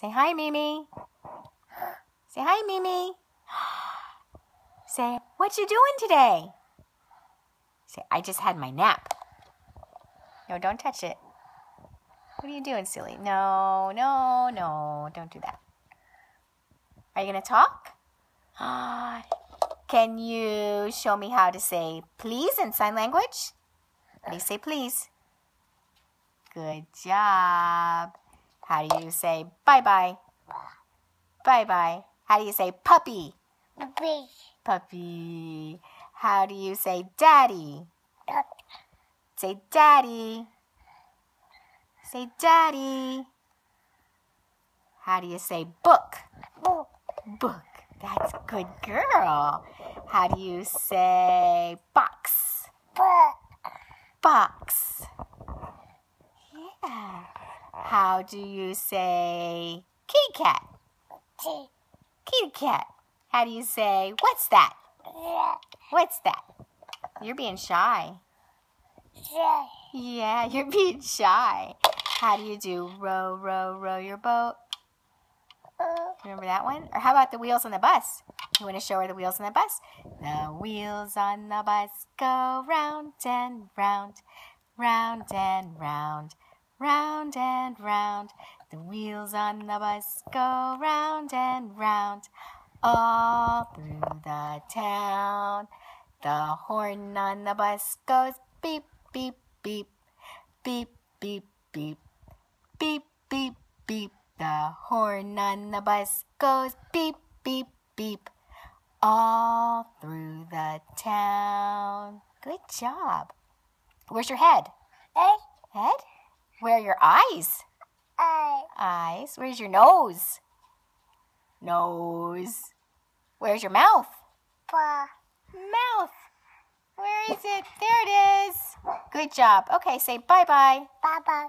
Say hi, Mimi. Say hi, Mimi. Say, what you doing today? Say, I just had my nap. No, don't touch it. What are you doing, silly? No, no, no, don't do that. Are you going to talk? Can you show me how to say please in sign language? How do you say please? Good job. How do you say bye bye? Bye bye. How do you say puppy? Big. Puppy. How do you say daddy? Say daddy. Say daddy. How do you say book? Book. Book. That's good girl. How do you say box? Box. Yeah. How do you say kitty cat? Kitty cat. How do you say what's that? What's that? You're being shy. Yeah. You're being shy. How do you do row, row, row your boat? Remember that one? Or how about the wheels on the bus? You want to show her the wheels on the bus? The wheels on the bus go round and round, round and round, round and round. The wheels on the bus go round and round, all through the town. The horn on the bus goes beep, beep, beep, beep, beep, beep, beep, beep, beep. The horn on the bus goes beep, beep, beep, all through the town. Good job. Where's your head? A. Head? Where are your eyes? Eyes. Where's your nose? Nose. Where's your mouth? Mouth. Where is it? There it is. Good job. Okay, say bye bye. Bye bye.